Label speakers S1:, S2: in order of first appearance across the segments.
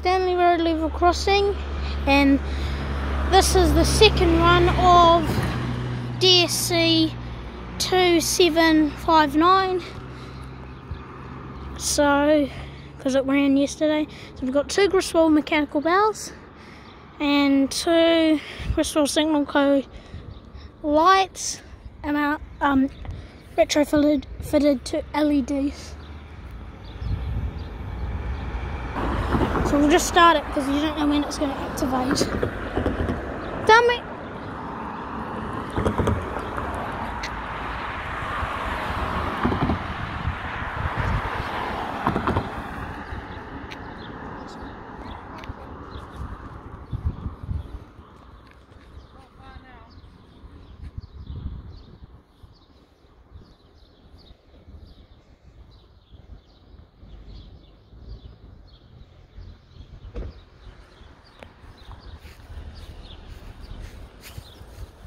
S1: Stanley Road level crossing. And this is the second run of DSC 2759 so because it ran yesterday. So we've got two Griswold mechanical bells and two Griswold Signal Co lights and um, retrofitted fitted to LEDs So we'll just start it because you don't know when it's going to activate. Damn it!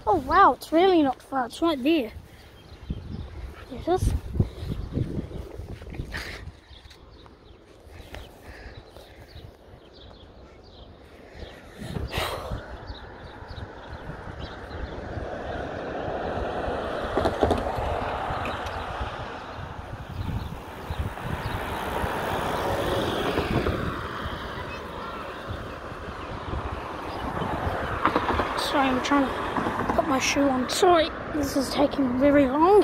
S1: Oh wow, it's really not far, it's right there. Yes. Sorry, I'm trying to put my shoe on. Sorry, this is taking very long.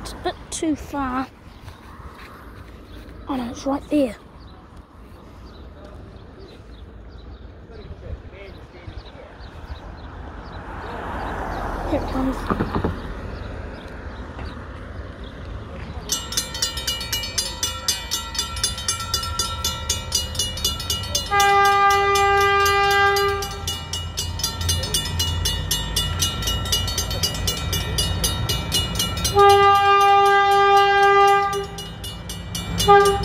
S1: It's a bit too far. Oh no, it's right there. Here it comes. Bye.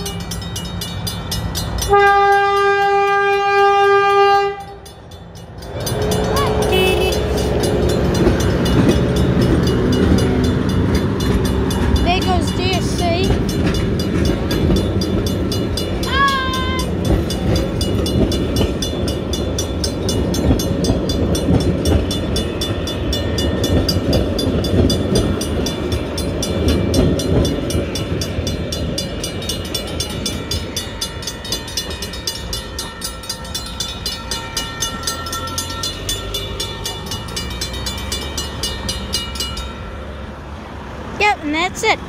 S1: And that's it.